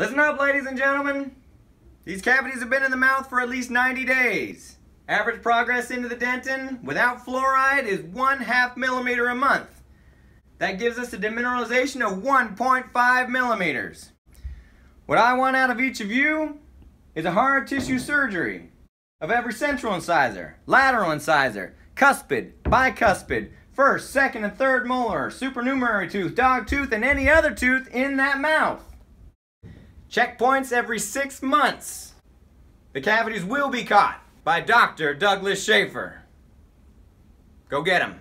Listen up, ladies and gentlemen. These cavities have been in the mouth for at least 90 days. Average progress into the dentin without fluoride is one half millimeter a month. That gives us a demineralization of 1.5 millimeters. What I want out of each of you is a hard tissue surgery of every central incisor, lateral incisor, cuspid, bicuspid, first, second, and third molar, supernumerary tooth, dog tooth, and any other tooth in that mouth. Checkpoints every six months. The cavities will be caught by Dr. Douglas Shafer. Go get 'em.